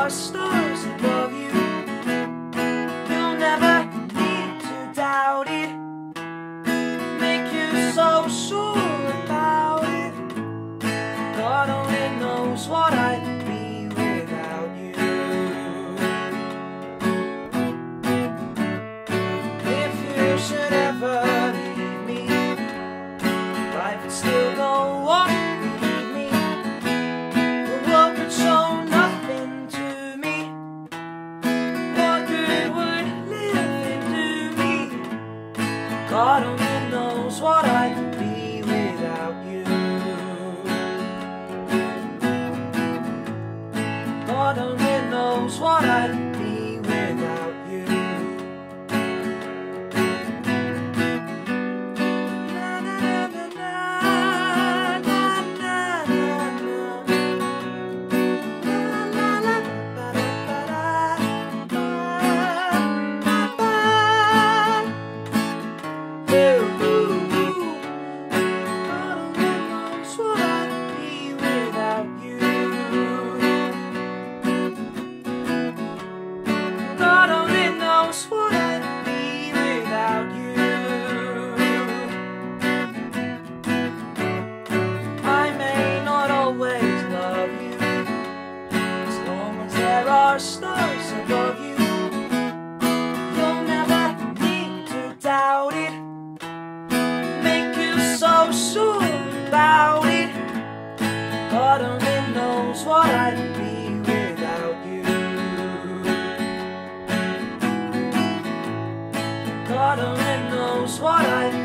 are stars above you. You'll never need to doubt it. Make you so sure about it. God only knows what I'd God only knows what I'd be without you. God only knows what I'd be stars above you. You'll never need to doubt it. Make you so sure about it. God only knows what I'd be without you. God only knows what I'd